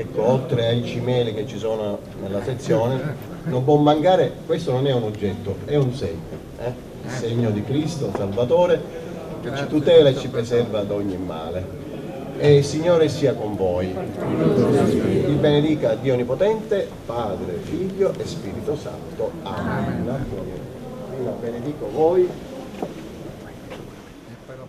ecco, oltre ai cimeli che ci sono nella sezione, non può mancare, questo non è un oggetto, è un segno, eh? il segno di Cristo, Salvatore, che ci tutela e ci preserva da ogni male. E il Signore sia con voi. Vi benedica Dio Onnipotente, Padre, Figlio e Spirito Santo. Amen. Prima benedico voi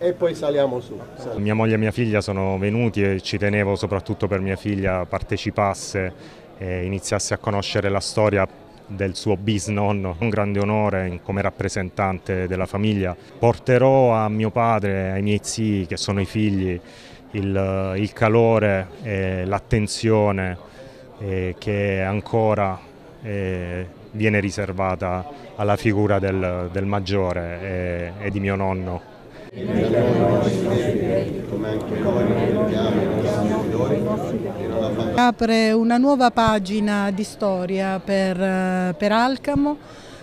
e poi saliamo su. Saliamo. Mia moglie e mia figlia sono venuti e ci tenevo soprattutto per mia figlia partecipasse e iniziasse a conoscere la storia del suo bisnonno, un grande onore come rappresentante della famiglia. Porterò a mio padre, ai miei zii che sono i figli, il, il calore e l'attenzione che ancora viene riservata alla figura del, del maggiore e, e di mio nonno. Apre una nuova pagina di storia per, per Alcamo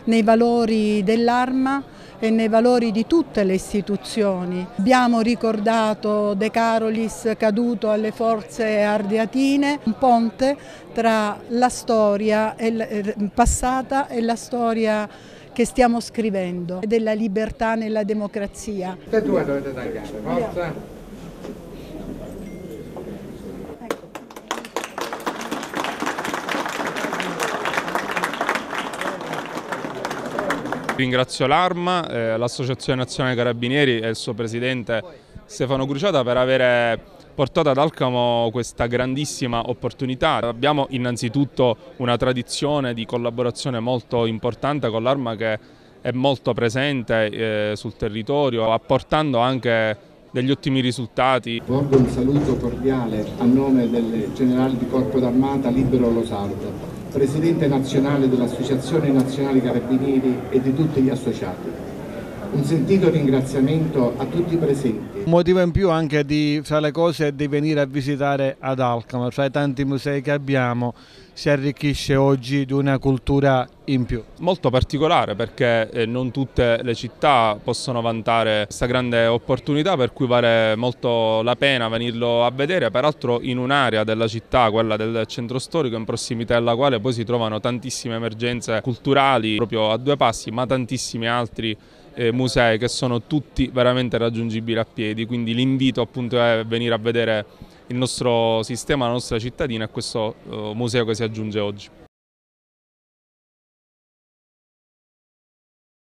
nei valori dell'arma e nei valori di tutte le istituzioni. Abbiamo ricordato De Carolis caduto alle forze ardeatine, un ponte tra la storia passata e la storia che stiamo scrivendo, della libertà nella democrazia. Tutte e due dovete tagliare, forza! Ringrazio l'Arma, eh, l'Associazione Nazionale Carabinieri e il suo presidente Stefano Cruciata per aver portato ad Alcamo questa grandissima opportunità. Abbiamo innanzitutto una tradizione di collaborazione molto importante con l'Arma che è molto presente eh, sul territorio, apportando anche degli ottimi risultati. Porgo un saluto cordiale a nome del generale di Corpo d'Armata Libero Losardo Presidente nazionale dell'Associazione Nazionale Carabinieri e di tutti gli associati. Un sentito ringraziamento a tutti i presenti. Un motivo in più anche di, fra le cose, di venire a visitare ad Alcamo, fra i tanti musei che abbiamo si arricchisce oggi di una cultura in più. Molto particolare perché eh, non tutte le città possono vantare questa grande opportunità per cui vale molto la pena venirlo a vedere, peraltro in un'area della città, quella del centro storico, in prossimità alla quale poi si trovano tantissime emergenze culturali proprio a due passi, ma tantissimi altri eh, musei che sono tutti veramente raggiungibili a piedi, quindi l'invito appunto è venire a vedere il nostro sistema, la nostra cittadina e questo uh, museo che si aggiunge oggi.